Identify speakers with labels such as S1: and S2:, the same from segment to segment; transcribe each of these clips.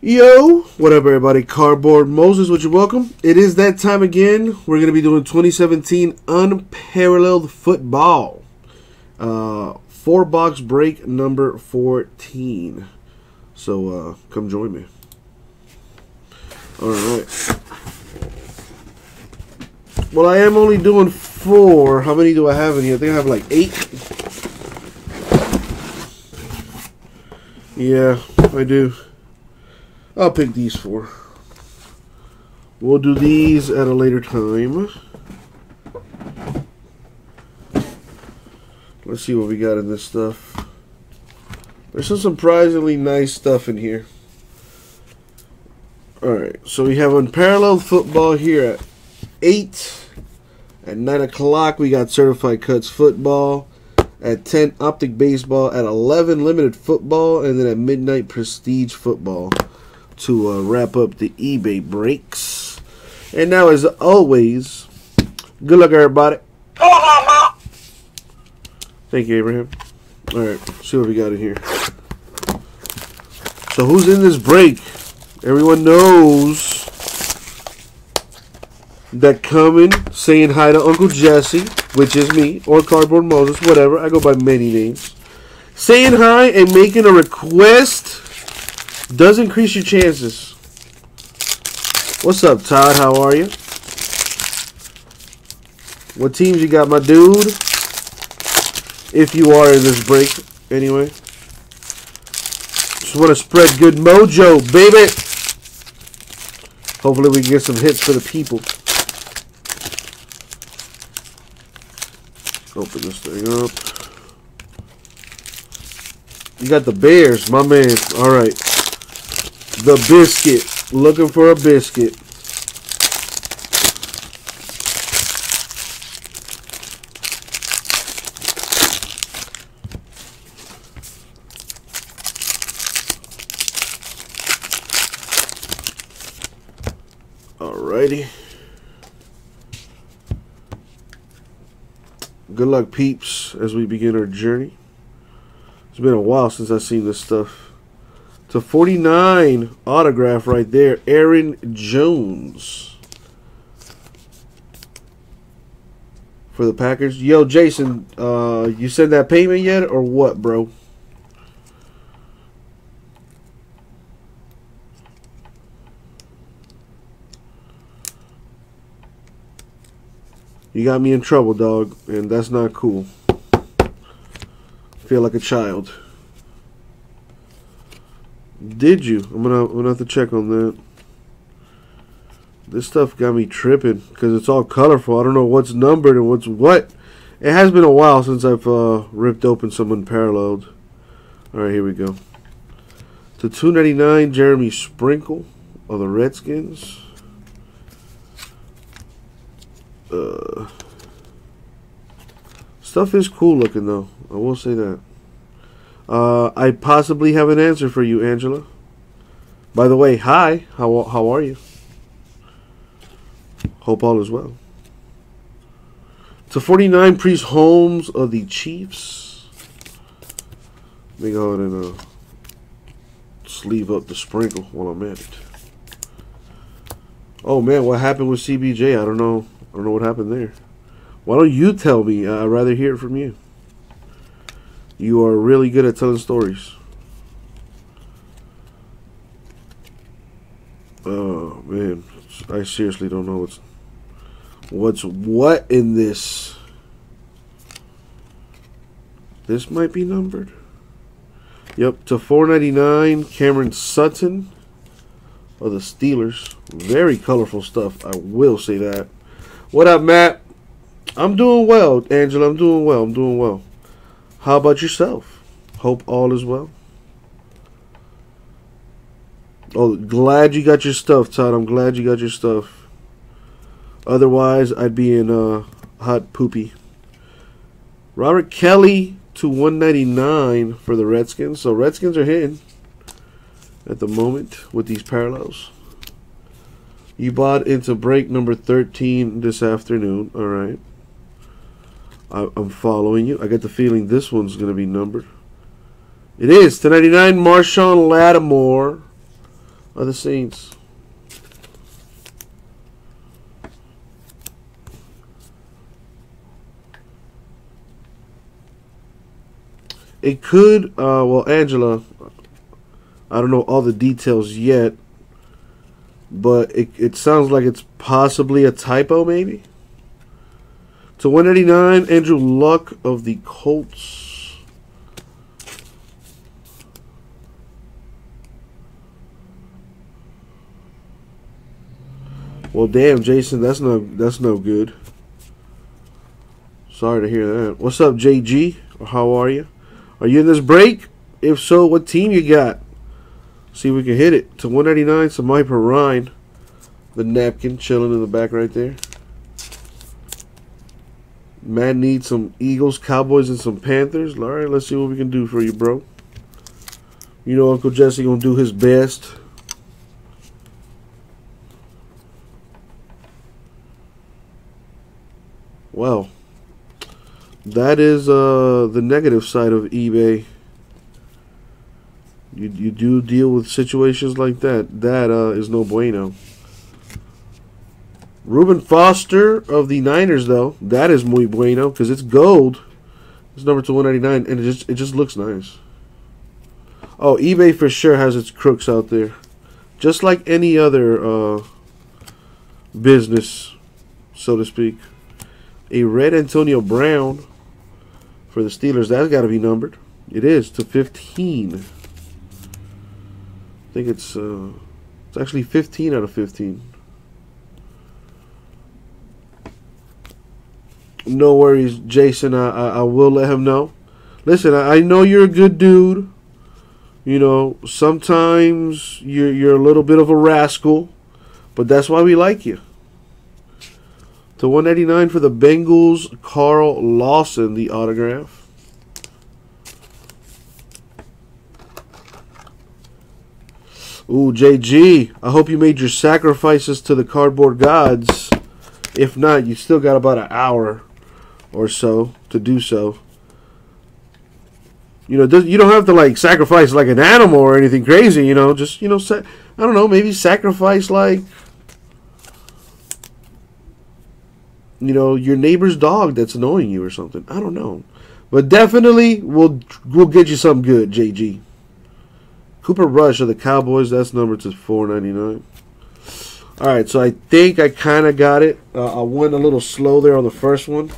S1: Yo, what up, everybody? Cardboard Moses, would you welcome? It is that time again. We're going to be doing 2017 Unparalleled Football. Uh, four box break number 14. So, uh, come join me. All right. Well, I am only doing four. How many do I have in here? I think I have like eight. Yeah, I do. I'll pick these four. We'll do these at a later time. Let's see what we got in this stuff. There's some surprisingly nice stuff in here. Alright, so we have unparalleled football here at 8. At 9 o'clock, we got certified cuts football. At 10, optic baseball. At 11, limited football. And then at midnight, prestige football to uh, wrap up the eBay breaks. And now, as always, good luck, everybody. Thank you, Abraham. All right, see what we got in here. So, who's in this break? Everyone knows that coming, saying hi to Uncle Jesse, which is me, or Cardboard Moses, whatever. I go by many names. Saying hi and making a request does increase your chances. What's up, Todd? How are you? What teams you got, my dude? If you are in this break, anyway. Just want to spread good mojo, baby. Hopefully we can get some hits for the people. Open this thing up. You got the Bears, my man. All right. The biscuit. Looking for a biscuit. Alrighty. Good luck, peeps, as we begin our journey. It's been a while since I've seen this stuff. To 49 autograph right there, Aaron Jones. For the Packers. Yo, Jason, uh, you sent that payment yet or what, bro? You got me in trouble, dog, and that's not cool. Feel like a child. Did you? I'm gonna I'm gonna have to check on that. This stuff got me tripping because it's all colorful. I don't know what's numbered and what's what. It has been a while since I've uh, ripped open some unparalleled. All right, here we go. To 299, Jeremy Sprinkle of the Redskins. Uh, stuff is cool looking though. I will say that. Uh, I possibly have an answer for you, Angela. By the way, hi. How how are you? Hope all is well. To 49, Priest Holmes of the Chiefs. Let me go ahead and uh, sleeve up the sprinkle while I'm at it. Oh man, what happened with CBJ? I don't know. I don't know what happened there. Why don't you tell me? I'd rather hear it from you. You are really good at telling stories. Oh man, I seriously don't know what's what's what in this. This might be numbered. Yep, to 499, Cameron Sutton of the Steelers. Very colorful stuff, I will say that. What up, Matt? I'm doing well, Angela. I'm doing well. I'm doing well. How about yourself? Hope all is well. Oh, glad you got your stuff, Todd. I'm glad you got your stuff. Otherwise, I'd be in uh, hot poopy. Robert Kelley to 199 for the Redskins. So Redskins are hitting at the moment with these parallels. You bought into break number 13 this afternoon. All right. I, am following you. I get the feeling this one's going to be numbered. It is. To 99, Marshon Lattimore are the Saints. It could, uh, well, Angela, I don't know all the details yet, but it, it sounds like it's possibly a typo, maybe. To 189, Andrew Luck of the Colts. Well, damn, Jason, that's no that's no good. Sorry to hear that. What's up, JG? How are you? Are you in this break? If so, what team you got? See if we can hit it. To 199, Samaje Perine. The napkin chilling in the back right there. Man needs some Eagles, Cowboys, and some Panthers. All right, let's see what we can do for you, bro. You know Uncle Jesse gonna do his best. Well, that is uh, the negative side of eBay. You, you do deal with situations like that. That uh, is no bueno. Reuben Foster of the Niners, though, that is muy bueno because it's gold. It's number to 199, and it just it just looks nice. Oh, eBay for sure has its crooks out there, just like any other uh, business, so to speak. A red Antonio Brown for the Steelers. That's got to be numbered. It is to 15. I think it's uh, it's actually 15 out of 15. No worries, Jason. I, I, I will let him know. Listen, I, I know you're a good dude. You know, sometimes you're you're a little bit of a rascal, but that's why we like you. To 189 for the Bengals, Carl Lawson, the autograph. Ooh, JG, I hope you made your sacrifices to the cardboard gods. If not, you still got about an hour or so to do so. You know, you don't have to like sacrifice like an animal or anything crazy. You know, just you know, I don't know, maybe sacrifice like you know your neighbor's dog that's annoying you or something. I don't know, but definitely we'll we'll get you something good, JG. Cooper Rush of the Cowboys. That's number to four ninety nine. All right, so I think I kind of got it. Uh, I went a little slow there on the first one,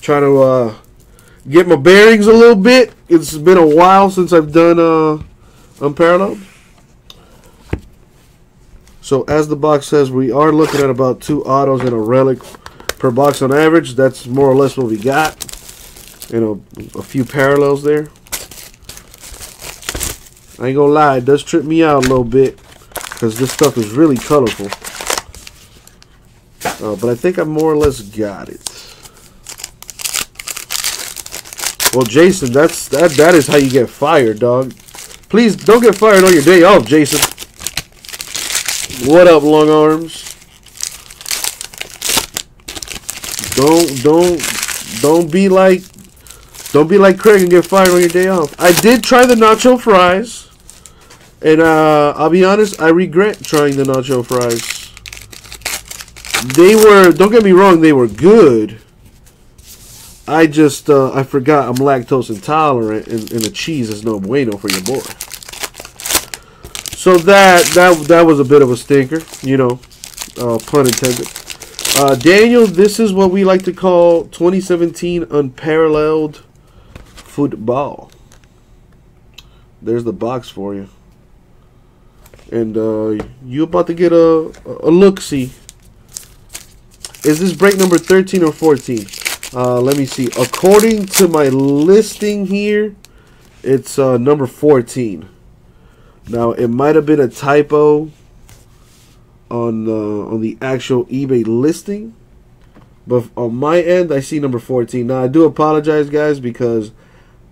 S1: trying to uh, get my bearings a little bit. It's been a while since I've done uh, unparalleled. So as the box says, we are looking at about two autos and a relic per box on average. That's more or less what we got. You know, a few parallels there. I ain't gonna lie, it does trip me out a little bit because this stuff is really colorful. Uh, but I think I more or less got it. Well, Jason, that's that. That is how you get fired, dog. Please don't get fired on your day off, Jason. What up, long arms? Don't don't don't be like don't be like Craig and get fired on your day off. I did try the nacho fries. And uh, I'll be honest, I regret trying the nacho fries. They were, don't get me wrong, they were good. I just, uh, I forgot I'm lactose intolerant, and, and the cheese is no bueno for your boy. So that that that was a bit of a stinker, you know, uh, pun intended. Uh, Daniel, this is what we like to call 2017 unparalleled football. There's the box for you and uh, you about to get a a look see. Is this break number 13 or 14? Uh, let me see. According to my listing here, it's uh, number 14. Now it might have been a typo on uh, on the actual eBay listing, but on my end I see number 14. Now I do apologize, guys, because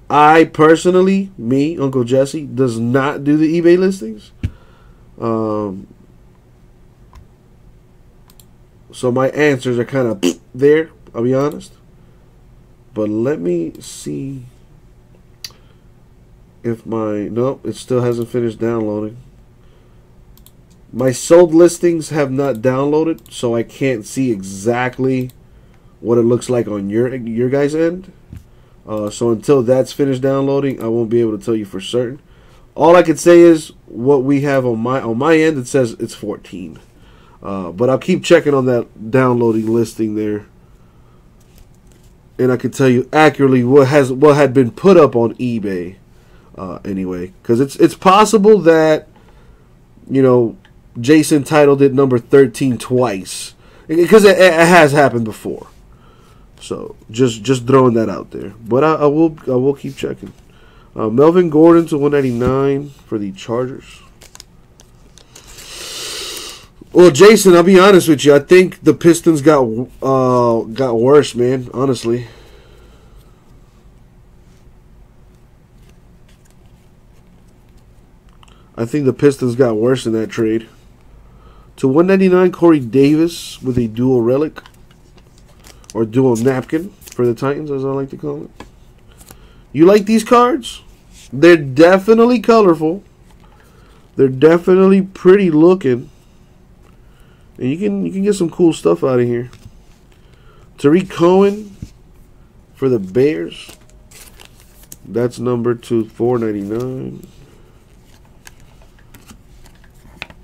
S1: I personally, me, Uncle Jesse, does not do the eBay listings. Um, so my answers are kind of there, I'll be honest. But let me see if my... Nope, it still hasn't finished downloading. My sold listings have not downloaded, so I can't see exactly what it looks like on your your guys' end. Uh, so until that's finished downloading, I won't be able to tell you for certain. All I can say is what we have on my on my end. It says it's 14, uh, but I'll keep checking on that downloading listing there, and I can tell you accurately what has what had been put up on eBay. Uh, anyway, because it's it's possible that you know Jason titled it number 13 twice because it, it has happened before. So just just throwing that out there. But I, I will I will keep checking. Uh, Melvin Gordon to 199 for the Chargers. Well, Jason, I'll be honest with you. I think the Pistons got uh, got worse, man. Honestly. I think the Pistons got worse in that trade. To 199, Corey Davis with a dual relic or dual napkin for the Titans, as I like to call it. You like these cards? They're definitely colorful. They're definitely pretty looking. And you can you can get some cool stuff out of here. Tarik Cohen for the Bears. That's number two four ninety nine.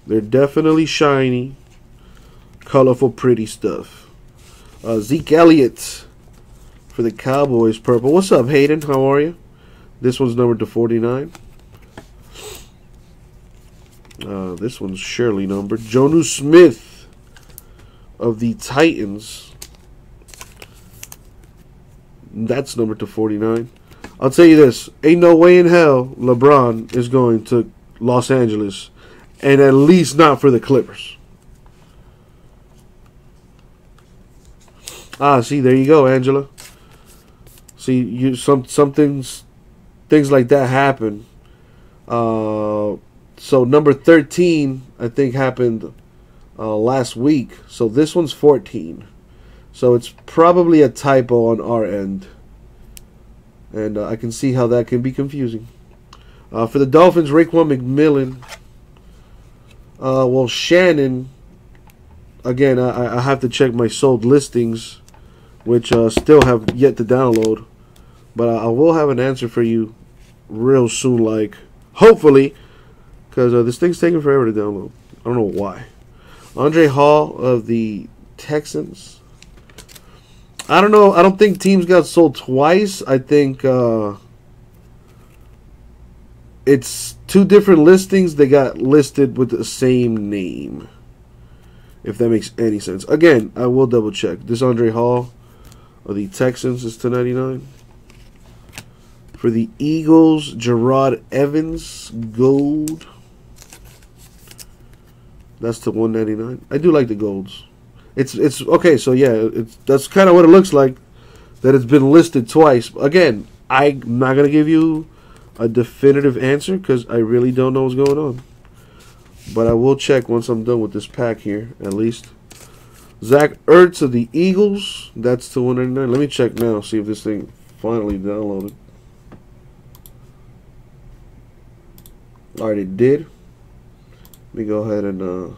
S1: They're definitely shiny, colorful, pretty stuff. Uh, Zeke Elliott for the Cowboys, purple. What's up, Hayden? How are you? This one's numbered to 49. Uh, this one's surely numbered. Jonnu Smith of the Titans. That's number to 49. I'll tell you this. Ain't no way in hell LeBron is going to Los Angeles. And at least not for the Clippers. Ah, see, there you go, Angela. See, you some some things things like that happen. Uh, so number thirteen, I think, happened uh, last week. So this one's fourteen. So it's probably a typo on our end, and uh, I can see how that can be confusing. Uh, for the Dolphins, Raekwon McMillan. Uh, well, Shannon. Again, I, I have to check my sold listings which uh, still have yet to download. But I, I, will have an answer for you real soon, like hopefully, because uh, this thing's taking forever to download. I don't know why. Andre Hal of the Texans. I don't know. I don't think teams got sold twice. I think uh, it's two different listings. They got listed with the same name. If that makes any sense. Again, I will double check. This Andre Hal of the Texans is 299. For the Eagles, Gerard Evans, gold. That's the 199. I do like the golds. It's it's okay. So yeah, it's that's kind of what it looks like. That it's been listed twice. Again, I'm not gonna give you a definitive answer because I really don't know what's going on. But I will check once I'm done with this pack here, at least. Zach Ertz of the Eagles. That's to 199. Let me check now, see if this thing finally downloaded. Alright, it did. Let me go ahead and uh,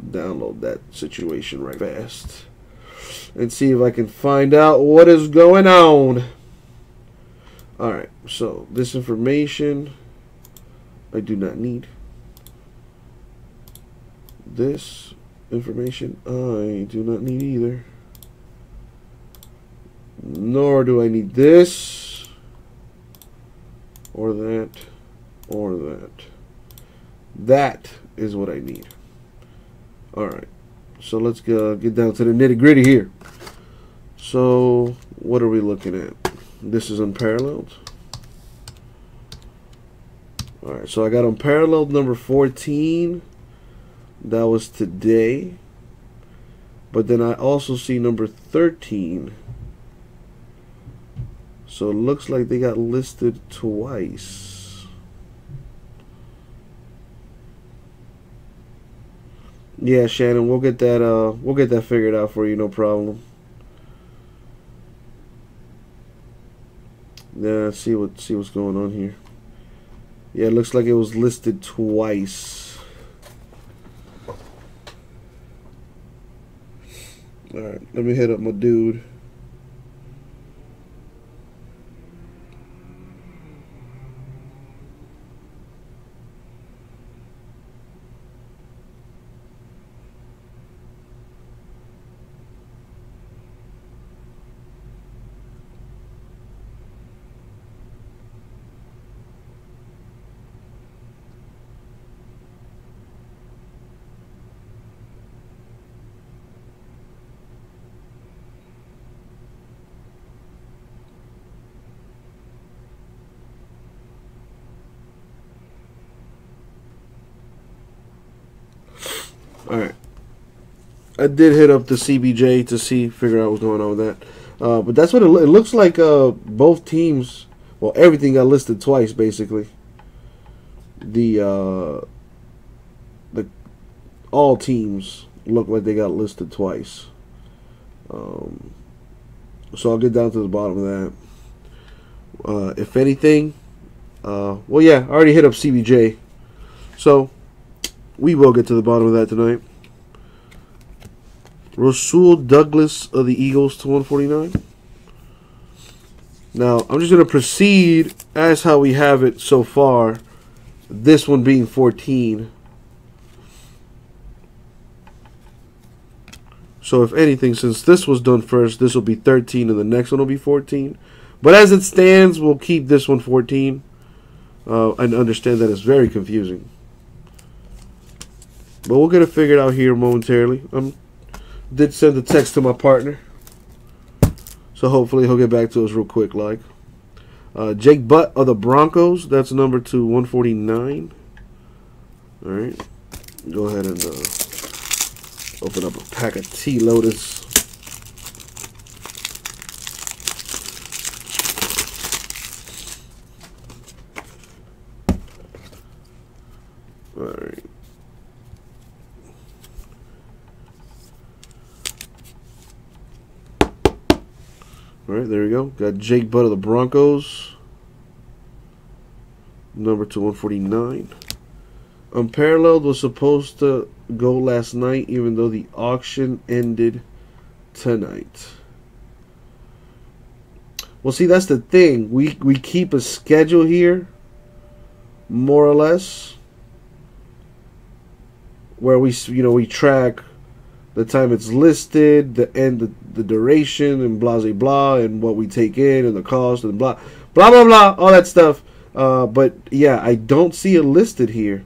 S1: download that situation right fast. And see if I can find out what is going on. Alright, so this information I do not need. This information I do not need either. Nor do I need this, or that, or that. That is what I need. Alright, so let's go get down to the nitty gritty here. So, what are we looking at? This is unparalleled. Alright, so I got unparalleled number 14. That was today. But then I also see number 13. So it looks like they got listed twice. Yeah, Shannon, we'll get that uh we'll get that figured out for you, no problem. Yeah, see what see what's going on here. Yeah, it looks like it was listed twice. Alright, let me hit up my dude. All right. I did hit up the CBJ to see, figure out what's going on with that. Uh, but that's what it, it looks like. Uh, both teams, well, everything got listed twice, basically. The uh, the all teams look like they got listed twice. Um, so I'll get down to the bottom of that. Uh, if anything, uh, well, yeah, I already hit up CBJ, so we will get to the bottom of that tonight. Rasul Douglas of the Eagles to 149. Now, I'm just going to proceed as how we have it so far. This one being 14. So, if anything, since this was done first, this will be 13 and the next one will be 14. But as it stands, we'll keep this one 14. Uh, and understand that it's very confusing. But we'll get it figured out here momentarily. I did send a text to my partner. So hopefully he'll get back to us real quick like. Uh, Jake Butt of the Broncos. That's number to 149. All right. Go ahead and uh, open up a pack of T Lotus. All right. All right, there we go. Got Jake Butt of the Broncos. Number to 149. Unparalleled was supposed to go last night, even though the auction ended tonight. Well, see, that's the thing. We we keep a schedule here, more or less, where we you know we track the time it's listed, the end, the, the duration, and blah blah blah, and what we take in, and the cost, and blah blah blah blah, all that stuff. Uh, but yeah, I don't see it listed here,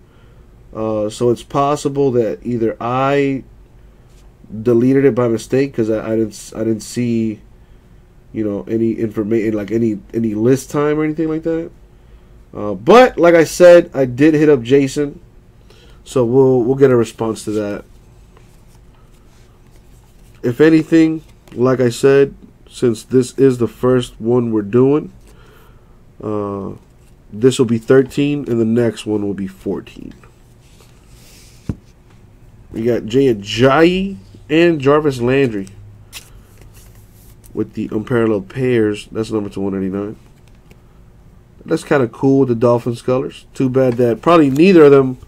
S1: uh, so it's possible that either I deleted it by mistake because I, I didn't I didn't see, you know, any information like any any list time or anything like that. Uh, but like I said, I did hit up Jason, so we'll we'll get a response to that if anything, like I said, since this is the first one we're doing, uh, this will be 13, and the next one will be 14. We got Jay Ajayi and Jarvis Landry with the unparalleled pairs. That's number to 189. That's kind of cool with the Dolphins colors. Too bad that probably neither of them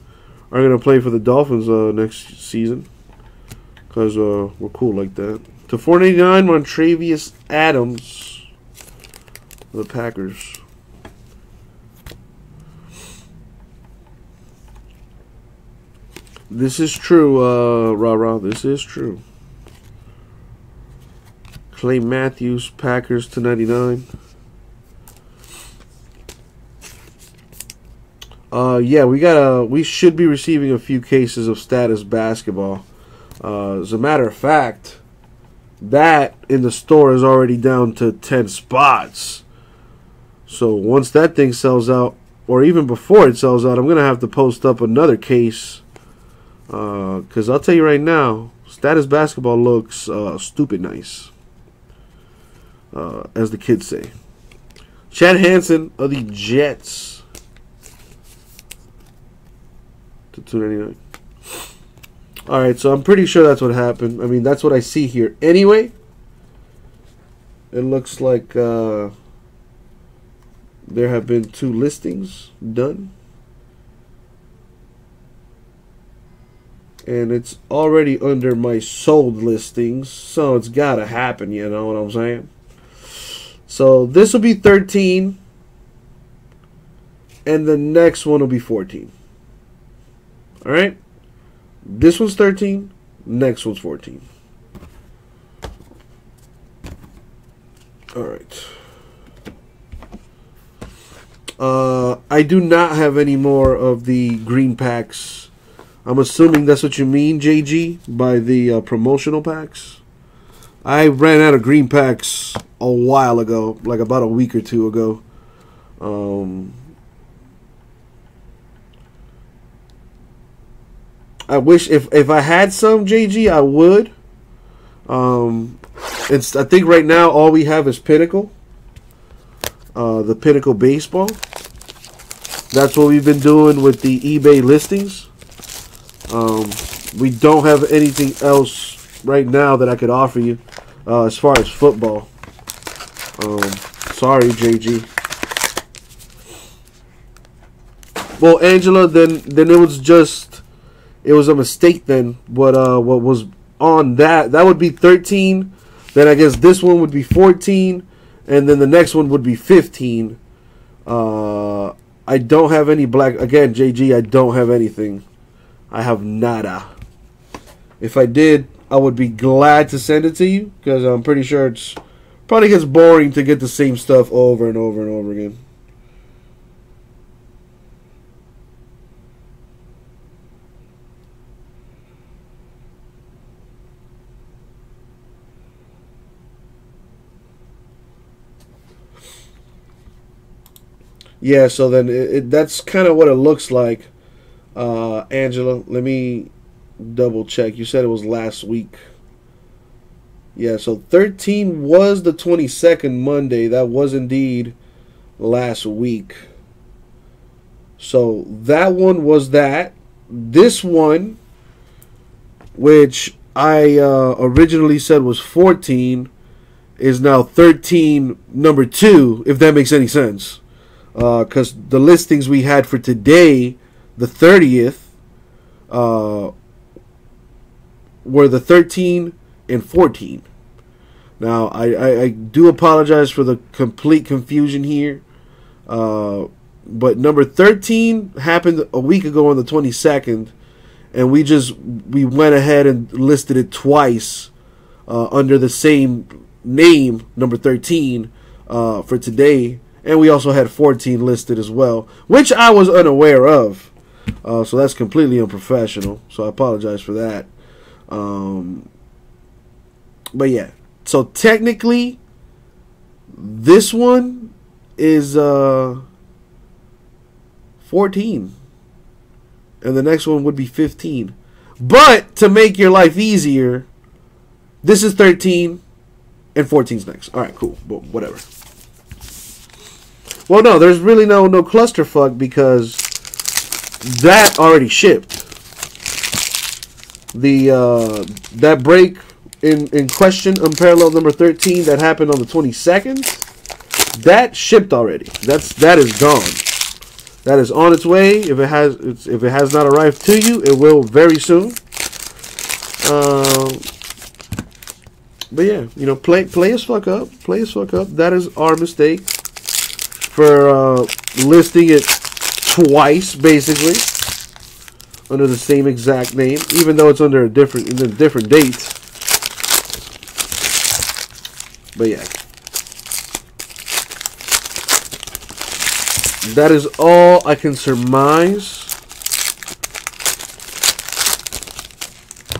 S1: are going to play for the Dolphins uh, next season because uh, we're cool like that. To 489, Montravius Adams, the Packers. This is true, uh, rah rah. This is true. Clay Matthews, Packers to 99. Uh, yeah, we got a. We should be receiving a few cases of status basketball. Uh, as a matter of fact, that in the store is already down to 10 spots. So once that thing sells out, or even before it sells out, I'm going to have to post up another case. Because uh, I'll tell you right now, status basketball looks uh, stupid nice. Uh, as the kids say. Chad Hansen of the Jets. To 299. All right, so I'm pretty sure that's what happened. I mean, that's what I see here. Anyway, it looks like uh, there have been two listings done. and it's already under my sold listings, so it's gotta happen, you know what I'm saying? So this will be 13, and the next one will be 14. Alright? This one's 13, next one's 14. Alright. Uh, I do not have any more of the green packs I'm assuming that's what you mean, JG, by the uh, promotional packs. I ran out of green packs a while ago, like about a week or two ago. Um, I wish if if I had some JG, I would. Um, it's I think right now all we have is Pinnacle. Uh, the Pinnacle baseball. That's what we've been doing with the eBay listings. Um, we don't have anything else right now that I could offer you uh, as far as football. Um, sorry, JG. Well, Angela, then then it was just it was a mistake. Then what uh what was on that that would be thirteen. Then I guess this one would be fourteen, and then the next one would be fifteen. Uh, I don't have any black again, JG. I don't have anything. I have nada. If I did, I would be glad to send it to you because I'm pretty sure it's probably gets boring to get the same stuff over and over and over again. Yeah, so then it, it, that's kind of what it looks like. Uh, Angela, let me double check. You said it was last week. Yeah, so 13 was the 22nd Monday. That was indeed last week. So that one was that. This one, which I uh, originally said was 14, is now 13 number 2, if that makes any sense. Because uh, the listings we had for today the 30th uh, were the 13 and 14. Now, I, I, I, do apologize for the complete confusion here. Uh, but number 13 happened a week ago on the 22nd. And we just we went ahead and listed it twice uh, under the same name, number 13, uh, for today. And we also had 14 listed as well, which I was unaware of. Uh, so that's completely unprofessional. So I apologize for that. Um, but yeah, so technically, this one is uh, 14, and the next one would be 15. But to make your life easier, this is 13, and 14's next. All right, cool. Whatever. Well, no, there's really no no clusterfuck because that already shipped. The uh, that break in in question, unparalleled number thirteen, that happened on the twenty second. That shipped already. That's that is gone. That is on its way. If it has if it has not arrived to you, it will very soon. Um, but yeah, you know, play play as fuck up. Play as fuck up. That is our mistake for uh, listing it twice, basically, under the same exact name, even though it's under a different a different date. But yeah. That is all I can surmise.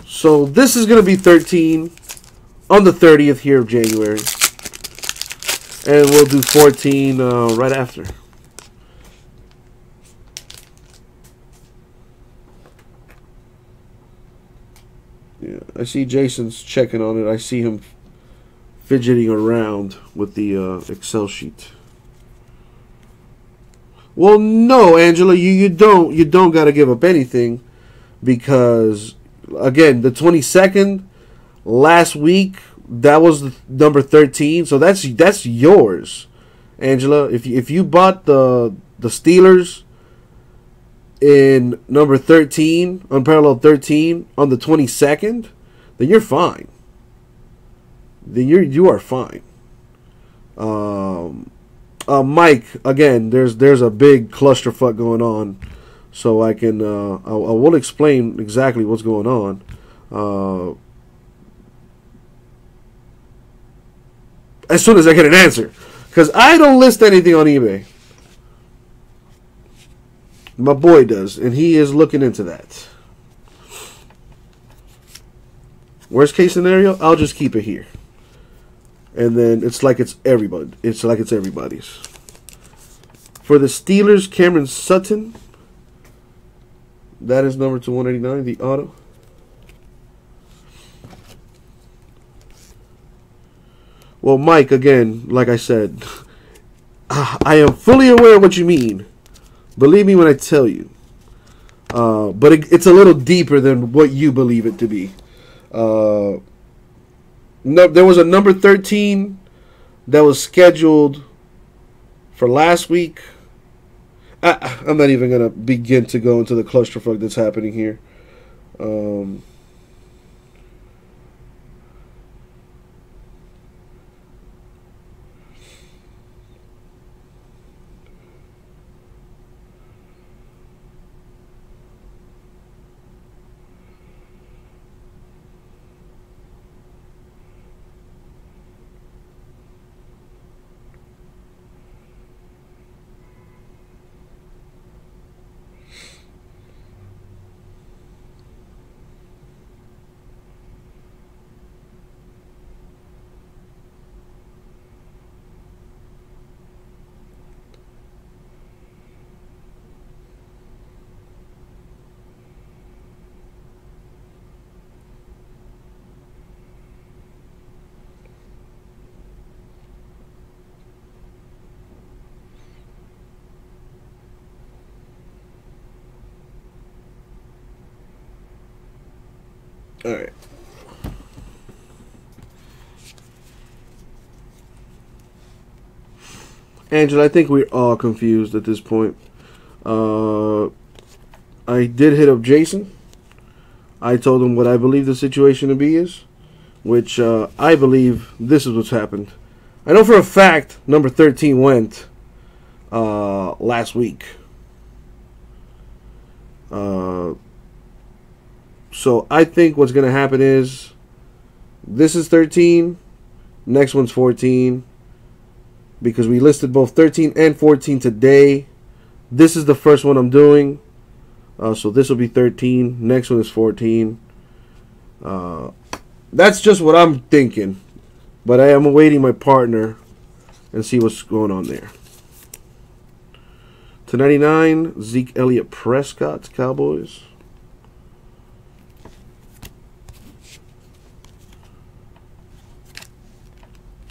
S1: So this is going to be 13 on the 30th here of January. And we'll do 14 uh, right after. Yeah, I see Jason's checking on it. I see him fidgeting around with the uh, Excel sheet. Well, no, Angela, you, you don't you don't got to give up anything because again, the 22nd last week that was number 13, so that's that's yours. Angela, if you, if you bought the the Steelers in number 13, unparalleled 13, on the 22nd, then you're fine. Then you're you are fine. Um, uh, Mike, again, there's there's a big clusterfuck going on, so I can uh, I, I will explain exactly what's going on. Uh, as soon as I get an answer, because I don't list anything on eBay. My boy does, and he is looking into that. Worst case scenario, I'll just keep it here. And then it's like it's everybody. It's like it's everybody's. For the Steelers, Cameron Sutton. That is number to 189, the auto. Well, Mike, again, like I said, I am fully aware of what you mean. Believe me when I tell you. Uh, but it, it's a little deeper than what you believe it to be. Uh, no, there was a number 13 that was scheduled for last week. I, I'm not even going to begin to go into the clusterfuck that's happening here. Um, All right. Angela, I think we're all confused at this point. Uh, I did hit up Jason. I told him what I believe the situation to be is, which uh, I believe this is what's happened. I know for a fact number 13 went uh, last week. Uh, so I think what's going to happen is this is 13, next one's 14 because we listed both 13 and 14 today. This is the first one I'm doing. Uh, so this will be 13. Next one is 14. Uh, that's just what I'm thinking. But I am awaiting my partner and see what's going on there. To 99, Zeke Elliott Prescott's Cowboys.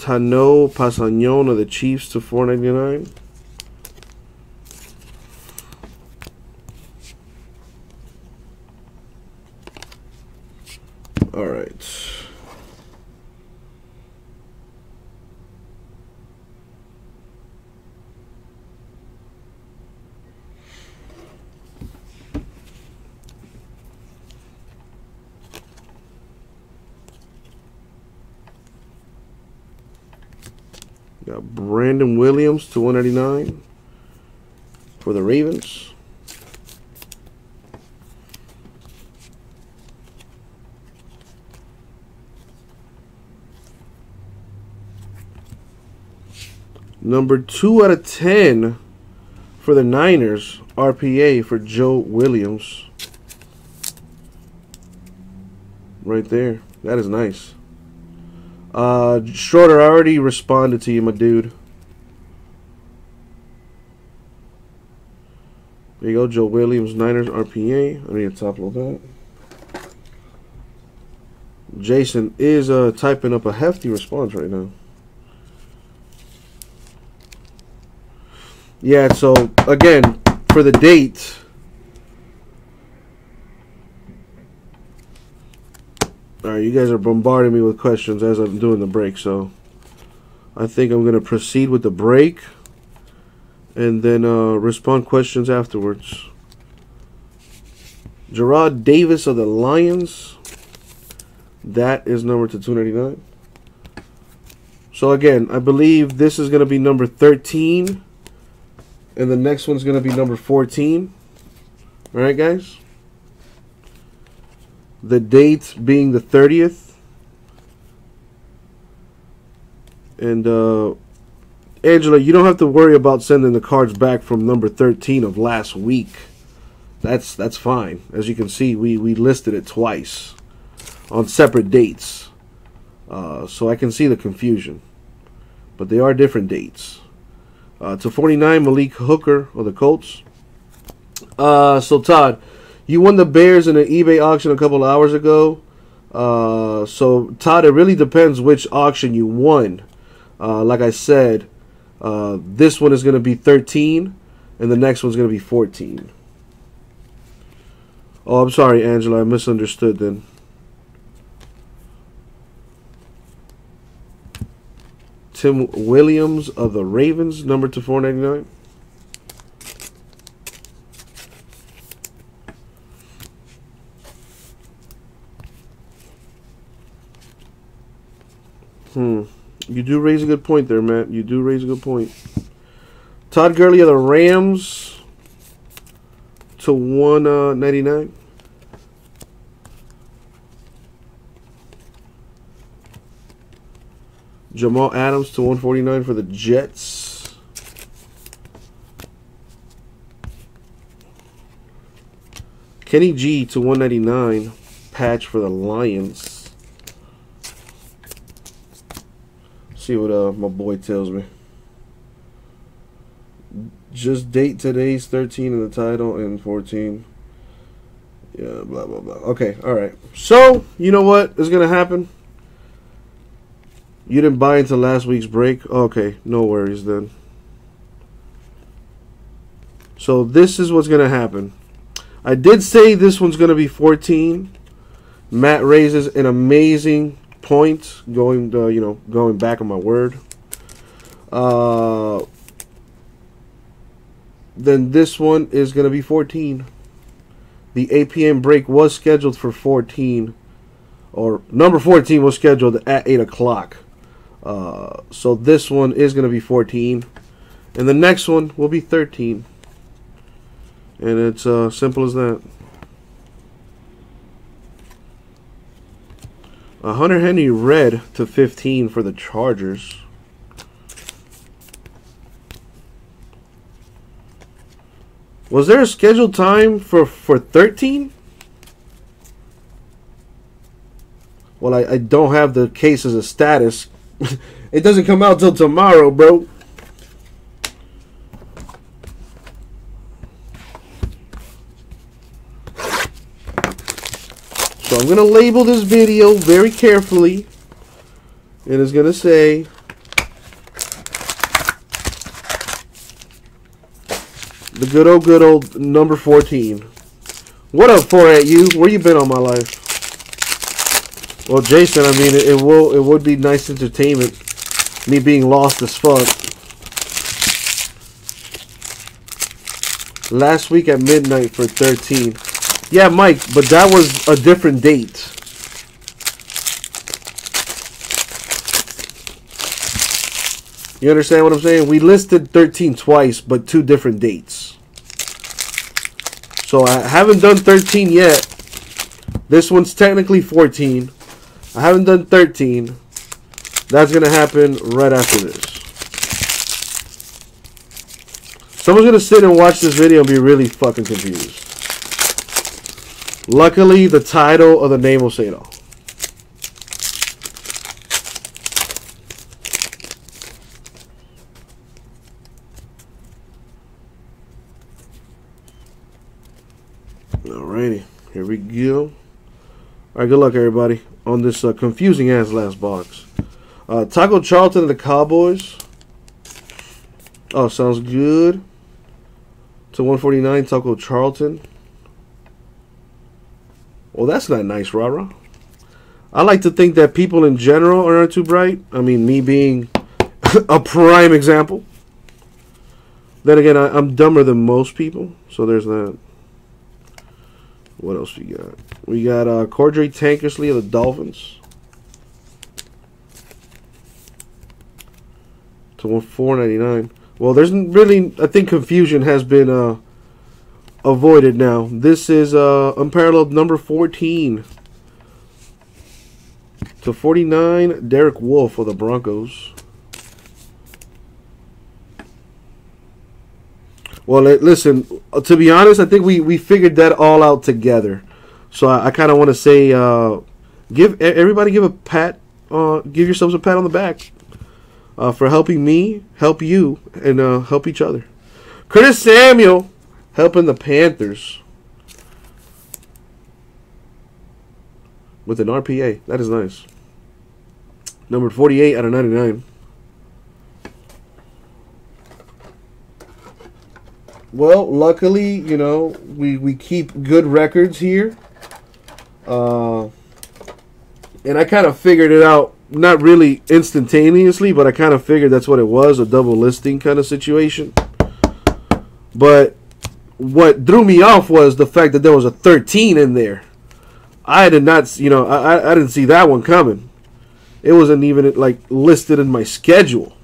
S1: Tanoh Kpassagnon of the Chiefs to 499. All right. Got Brandon Williams to 189 for the Ravens. Number 2 out of 10 for the Niners, RPA for Joe Williams. Right there. That is nice. Uh, Schroeder, I already responded to you, my dude. There you go, Joe Williams, Niners, RPA. I need to top load that. Jason is uh, typing up a hefty response right now. Yeah, so again, for the date, All right, you guys are bombarding me with questions as I'm doing the break, so I think I'm going to proceed with the break and then uh, respond questions afterwards. Jarrad Davis of the Lions. That is number to 299. So again, I believe this is going to be number 13. And the next one's going to be number 14. All right, guys? The date being the 30th. And, uh, Angela, you don't have to worry about sending the cards back from number 13 of last week. That's that's fine. As you can see, we, we listed it twice on separate dates. Uh, so I can see the confusion. But they are different dates. Uh, to 49, Malik Hooker of the Colts. Uh, so, Todd, you won the Bears in an eBay auction a couple hours ago. Uh, so, Todd, it really depends which auction you won. Uh, like I said, uh, this one is going to be 13, and the next one's going to be 14. Oh, I'm sorry, Angela. I misunderstood then. Tim Williams of the Ravens, number to 499. Hmm. You do raise a good point there, Matt. You do raise a good point. Todd Gurley of the Rams to 199. Uh, Jamal Adams to 149 for the Jets. Kenny G to 199. Patch for the Lions. See what uh, my boy tells me. Just date today's 13 in the title and 14. Yeah, blah, blah, blah. Okay, all right. So, you know what is going to happen? You didn't buy into last week's break? Okay, no worries then. So this is what's going to happen. I did say this one's going to be 14. Matt raises an amazing point going uh, you know, going back on my word. Uh then this one is going to be 14. The APM break was scheduled for 14 or number 14 was scheduled at 8 o'clock. Uh, so this one is going to be 14. And the next one will be 13. And it's uh, simple as that. A Hunter Henry red to 15 for the Chargers. Was there a scheduled time for, for 13? Well, I, I don't have the case as a status it doesn't come out till tomorrow, bro. I'm to label this video very carefully. And it's to say the good old good old number 14. What up for at you? Where you been all my life? Well, Jason, I mean, it, it will it would be nice entertainment. Me being lost as fuck. Last week at midnight for 13. Yeah, Mike, but that was a different date. You understand what I'm saying? We listed 13 twice, but two different dates. So I haven't done 13 yet. This one's technically 14. I haven't done 13. That's going to happen right after this. Someone's going to sit and watch this video and be really fucking confused. Luckily, the title of the name will say it all. Alrighty, here we go. Alright, good luck, everybody on this uh, confusing ass last box. Uh, Taco Charlton of the Cowboys. Oh, sounds good. To 149, Taco Charlton. Well, that's not nice, Rara. I like to think that people in general aren't too bright. I mean, me being a prime example. Then again, I, am dumber than most people, so there's that. What else we got? We got uh, Cordrea Tankersley of the Dolphins. To 499. Well, there's really, I think confusion has been uh, avoided now. This is uh, unparalleled number 14. To 49, Derek Wolfe for the Broncos. Well, listen, uh, to be honest, I think we, we figured that all out together. So I, I kind of want to say, uh, give everybody give a pat, uh, give yourselves a pat on the back uh, for helping me, help you, and uh, help each other. Curtis Samuel helping the Panthers with an RPA. That is nice. Number 48 out of 99. Well, luckily, you know, we, we keep good records here. Uh, and I kind of figured it out, not really instantaneously, but I kind of figured that's what it was, a double listing kind of situation. But what threw me off was the fact that there was a 13 in there. I did not, you know, I, I didn't see that one coming. It wasn't even like listed in my schedule.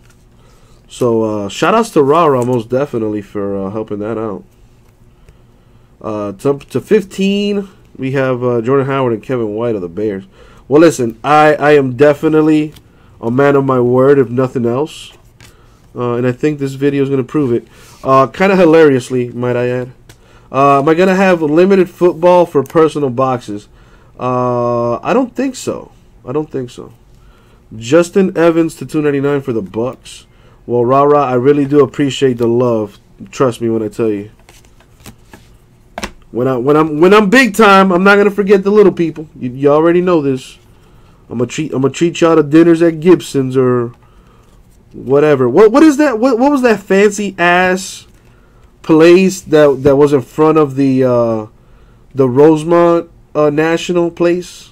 S1: So uh, shout outs to Rara most definitely for uh, helping that out. Uh, to, to 15, we have uh, Jordan Howard and Kevin White of the Bears. Well, listen, I, I am definitely a man of my word, if nothing else. Uh, and I think this video is going to prove it. Uh, kind of hilariously, might I add. Uh, am I going to have limited football for personal boxes? Uh, I don't think so. I don't think so. Justin Evans to 299 for the Bucks. Well, rah rah, I really do appreciate the love. Trust me when I tell you. When I when I'm when I'm big time, I'm not gonna forget the little people. You, you already know this. I'm gonna treat I'm gonna treat y'all to dinners at Gibson's or whatever. What what is that? What what was that fancy ass place that that was in front of the uh, the Rosemont uh, National place?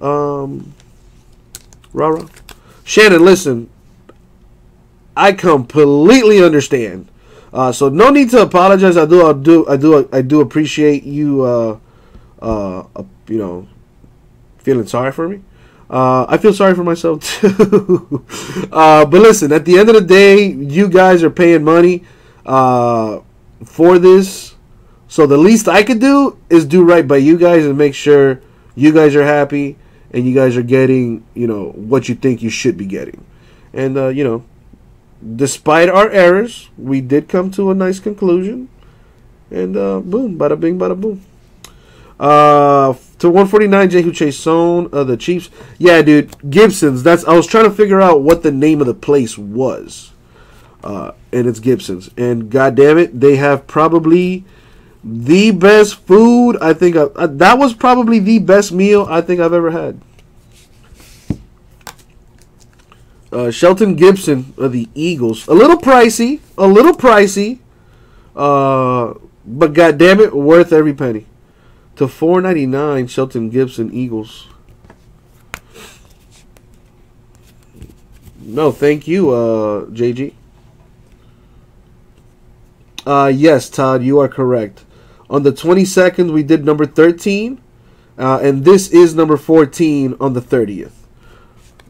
S1: Um, rah. Shannon, listen. I completely understand. Uh, so no need to apologize. I do, I do, I do, I do appreciate you, uh, uh, you know, feeling sorry for me. Uh, I feel sorry for myself too. uh, but listen, at the end of the day, you guys are paying money uh, for this. So the least I could do is do right by you guys and make sure you guys are happy and you guys are getting, you know, what you think you should be getting. And, uh, you know, despite our errors, we did come to a nice conclusion. And uh, boom, bada bing, bada boom. Uh, to 149, Jehu Chesson of the Chiefs. Yeah, dude, Gibson's. That's I was trying to figure out what the name of the place was, uh, and it's Gibson's. And god damn it, they have probably the best food. I think I, uh, that was probably the best meal I think I've ever had. Uh, Shelton Gibson of the Eagles. A little pricey, a little pricey, uh, but god damn it, worth every penny. To 4.99, Shelton Gibson Eagles. No, thank you, uh, JG. Uh, yes, Todd, you are correct. On the 22nd, we did number 13, uh, and this is number 14 on the 30th.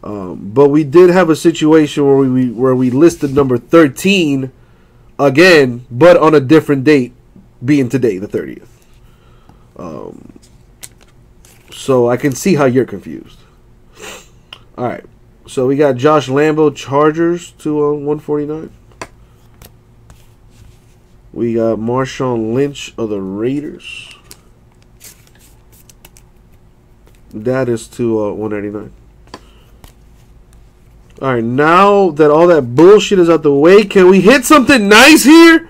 S1: Um, but we did have a situation where we where we listed number 13 again, but on a different date, being today, the 30th. Um, so I can see how you're confused. All right. So we got Josh Lambo Chargers to uh, 149. We got Marshawn Lynch of the Raiders. That is to uh, 189. All right, now that all that bullshit is out the way, can we hit something nice here?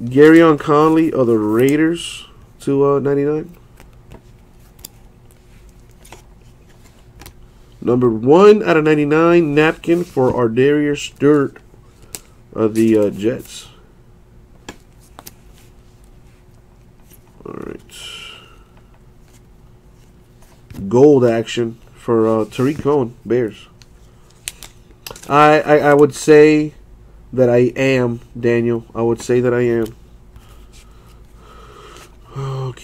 S1: Gareon Conley of the Raiders to uh, 99. Number 1 out of 99, napkin for Ardarius Stewart of the uh, Jets. All right. Gold action for uh, Tarik Cohen, Bears. I, I, I would say that I am, Daniel. I would say that I am.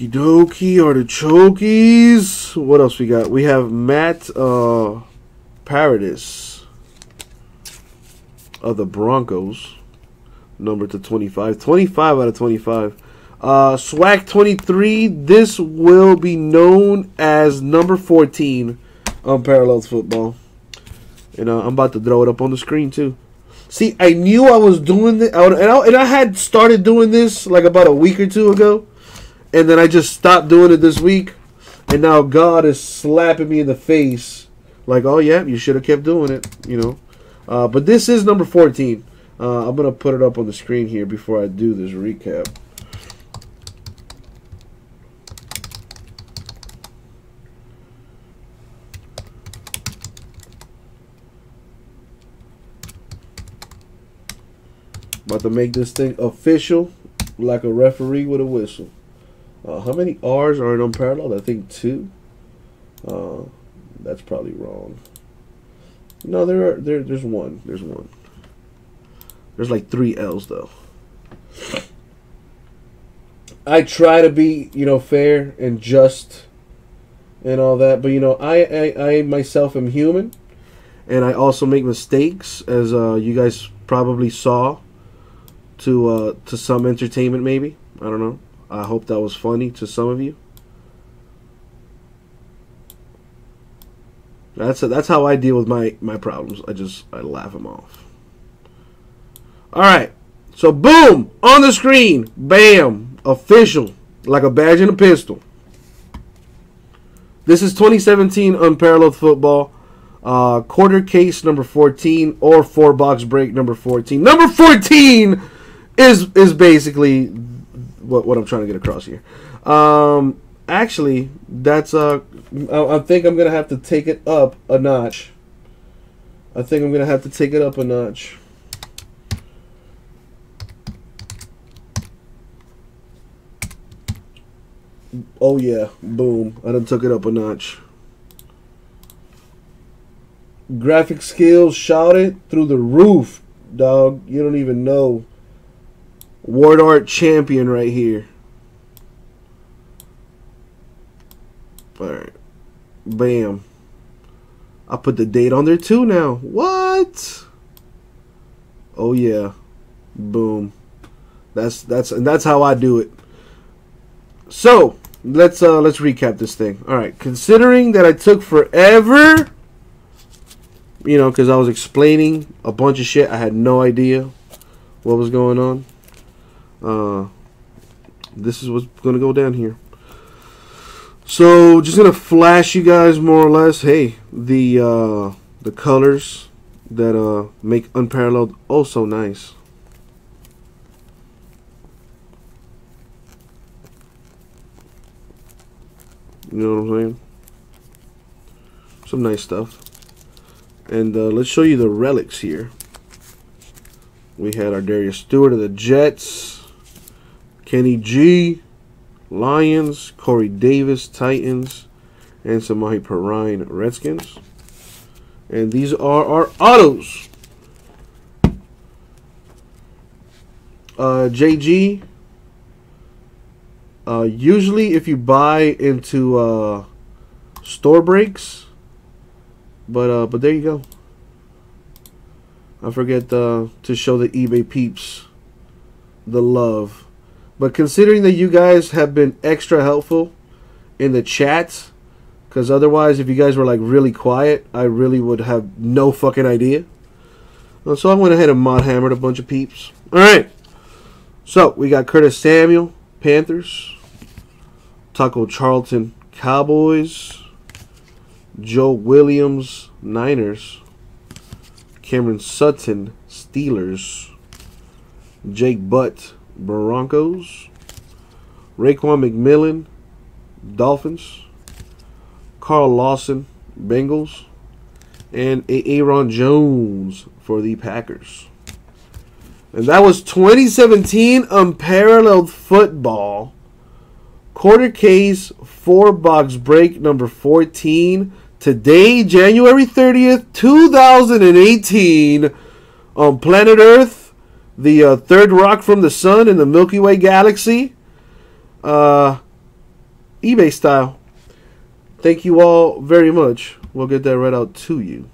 S1: Okie dokie, artichokes. What else we got? We have Matt uh, Paradis of the Broncos, number to 25. 25 out of 25. Uh, Swag 23, this will be known as number 14 on Parallels Football. And uh, I'm about to throw it up on the screen too. See, I knew I was doing this, and and I had started doing this like about a week or two ago, and then I just stopped doing it this week, and now God is slapping me in the face, like, oh yeah, you should have kept doing it, you know. Uh, but this is number 14. Uh, I'm gonna put it up on the screen here before I do this recap. About to make this thing official, like a referee with a whistle. Uh, how many R's are in unparalleled? I think two. Uh, that's probably wrong. No, there are there. There's one. There's one. There's like three L's though. I try to be, you know, fair and just and all that, but you know, I I, I myself am human, and I also make mistakes, as uh, you guys probably saw to uh, to some entertainment, maybe. I don't know. I hope that was funny to some of you. That's a, that's how I deal with my my problems. I just I laugh them off. All right. So boom on the screen, bam, official, like a badge and a pistol. This is 2017 Unparalleled Football. Uh, quarter case number 14 or four box break number 14. Number 14 is is basically what what I'm trying to get across here. Um, actually, that's uh, I, I think I'm gonna have to take it up a notch. I think I'm gonna have to take it up a notch. Oh yeah, boom! I done took it up a notch. Graphic skills shouted through the roof, dog. You don't even know. WordArt champion right here. Alright. Bam. I put the date on there too now. What? Oh yeah. Boom. That's that's and that's how I do it. So let's uh let's recap this thing. Alright, considering that I took forever you know, because I was explaining a bunch of shit. I had no idea what was going on. Uh, this is what's going to go down here. So, just going to flash you guys more or less. Hey, the uh, the colors that uh, make Unparalleled oh so nice. You know what I'm saying? Some nice stuff. And uh, let's show you the relics here. We had Ardarius Stewart of the Jets. Kenny G, Lions, Corey Davis, Titans, and Samaje Perine, Redskins. And these are our autos. Uh, JG, uh, usually if you buy into uh, store breaks, but uh, but there you go. I forget uh, to show the eBay peeps the love. But considering that you guys have been extra helpful in the chats, because otherwise, if you guys were like really quiet, I really would have no fucking idea. Uh, so I went ahead and mod hammered a bunch of peeps. All right. So we got Curtis Samuel, Panthers. Taco Charlton, Cowboys. Joe Williams, Niners. Cameron Sutton, Steelers. Jake Butt, Broncos. Raekwon McMillan, Dolphins. Carl Lawson, Bengals. And Aaron Jones for the Packers. And that was 2017 Unparalleled Football. Quarter case, four box break number 14. Today, January 30th, 2018, on planet Earth the uh, third rock from the sun in the Milky Way galaxy. Uh, eBay style. Thank you all very much. We'll get that right out to you.